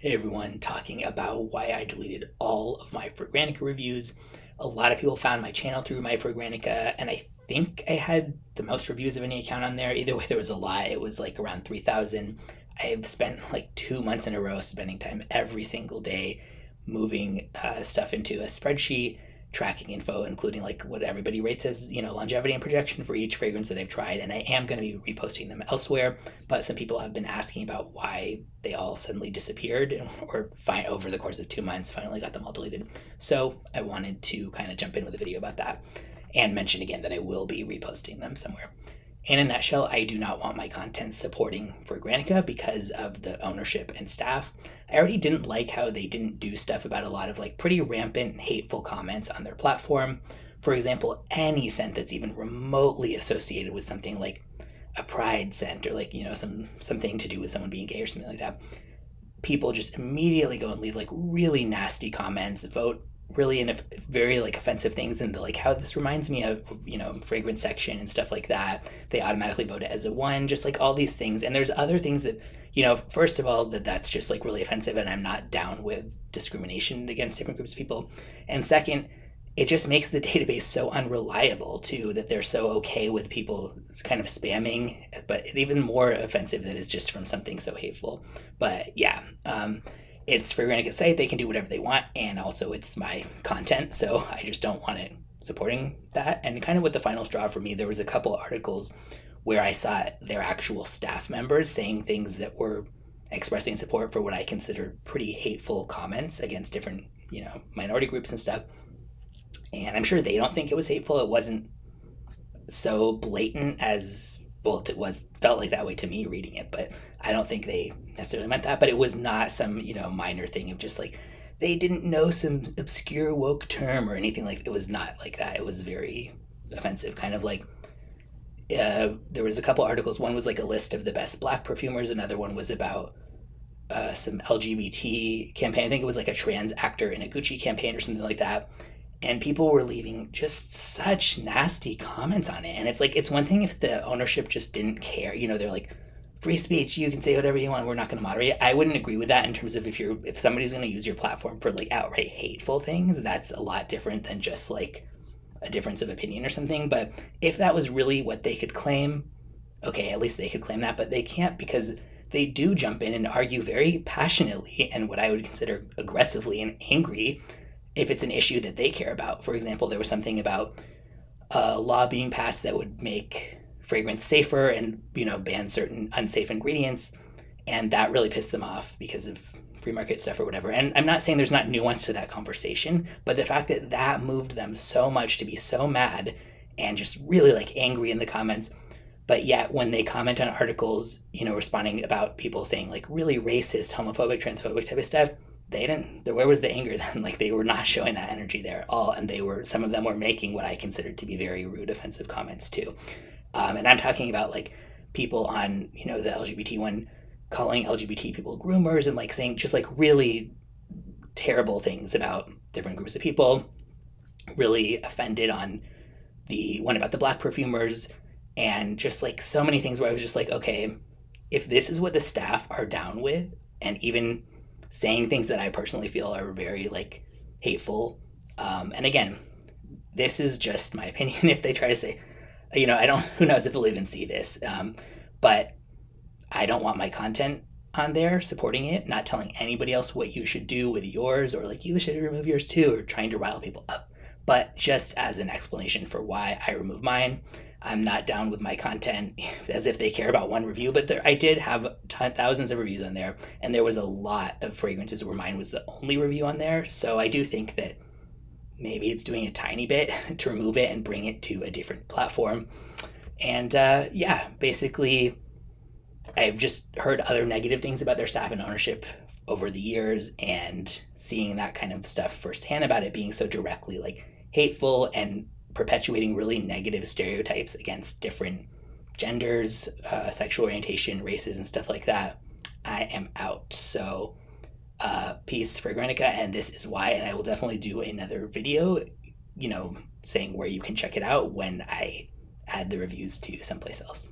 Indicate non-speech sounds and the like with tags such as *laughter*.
Hey everyone, talking about why I deleted all of my Fragrantica reviews. A lot of people found my channel through my Fragrantica, and I think I had the most reviews of any account on there. Either way, there was a lot. It was like around 3,000. I've spent like two months in a row spending time every single day moving uh, stuff into a spreadsheet tracking info, including like what everybody rates as, you know, longevity and projection for each fragrance that I've tried. And I am going to be reposting them elsewhere. But some people have been asking about why they all suddenly disappeared or find over the course of two months, finally got them all deleted. So I wanted to kind of jump in with a video about that and mention again that I will be reposting them somewhere. In a nutshell, I do not want my content supporting Fragrantica because of the ownership and staff. I already didn't like how they didn't do stuff about a lot of like pretty rampant hateful comments on their platform. For example, any scent that's even remotely associated with something like a pride scent or like, you know, some something to do with someone being gay or something like that. People just immediately go and leave like really nasty comments, vote really in very like offensive things and the like how this reminds me of you know fragrance section and stuff like that. They automatically vote it as a one just like all these things. And there's other things that you know first of all that that's just like really offensive and i'm not down with discrimination against different groups of people. And second it just makes the *laughs* database so unreliable too that they're so okay with people kind of spamming but even more offensive that it's just from something so hateful. But yeah um, it's free Fragrantica site. They can do whatever they want, and also it's my content, so I just don't want it supporting that. And kind of with the final straw for me, there was a couple articles where I saw their actual staff members saying things that were expressing support for what I considered pretty hateful comments against different, you know, minority groups and stuff. And I'm sure they don't think it was hateful. It wasn't so blatant as well it was felt like that way to me reading it but i don't think they necessarily meant that but it was not some you know minor thing of just like they didn't know some obscure woke term or anything like it was not like that. It was very offensive kind of like uh, there was a couple articles. One was like a list of the best black perfumers. Another one was about uh, some lgbt campaign. I think it was like a trans actor in a gucci campaign or something like that and people were leaving just such nasty comments on it. And it's like it's one thing if the ownership just didn't care you know they're like free speech you can say whatever you want we're not going to moderate. I wouldn't agree with that in terms of if you're if somebody's going to use your platform for like outright hateful things that's a lot different than just like a difference of opinion or something. But if that was really what they could claim okay at least they could claim that but they can't because they do jump in and argue very passionately and what i would consider aggressively and angry if it's an issue that they care about. For example, there was something about a law being passed that would make fragrance safer and you know ban certain unsafe ingredients, and that really pissed them off because of free market stuff or whatever. And I'm not saying there's not nuance to that conversation, but the fact that that moved them so much to be so mad and just really like angry in the comments. But yet, when they comment on articles, you know, responding about people saying like really racist, homophobic, transphobic type of stuff, they didn't where was the anger then? *laughs* Like they were not showing that energy there at all and they were some of them were making what i considered to be very rude offensive comments too. Um, and i'm talking about like people on you know the lgbt one calling lgbt people groomers and like saying just like really terrible things about different groups of people really offended on the one about the black perfumers and just like so many things where i was just like okay if this is what the staff are down with and even saying things that I personally feel are very like hateful. Um, and again, this is just my *laughs* opinion. If they try to say, you know, I don't, *laughs* who knows if they'll even see this. Um, but I don't want my content on there supporting it, not telling anybody else what you should do with yours or like you should remove yours too, or trying to rile people up. But just as an explanation for why I remove mine. I'm not down with my content *laughs* as if they care about one review, but there, I did have t- thousands of reviews on there, and there was a lot of fragrances where mine was the only review on there. So I do think that maybe it's doing a tiny bit *laughs* to remove it and bring it to a different platform. And uh, yeah, basically, I've just heard other negative things about their staff and ownership over the years, and seeing that kind of stuff firsthand about it being so directly like hateful and perpetuating really negative stereotypes against different genders, uh, sexual orientation, races, and stuff like that, I am out. So, uh, peace Fragrantica, and this is why. And I will definitely do another video, you know, saying where you can check it out when I add the reviews to someplace else.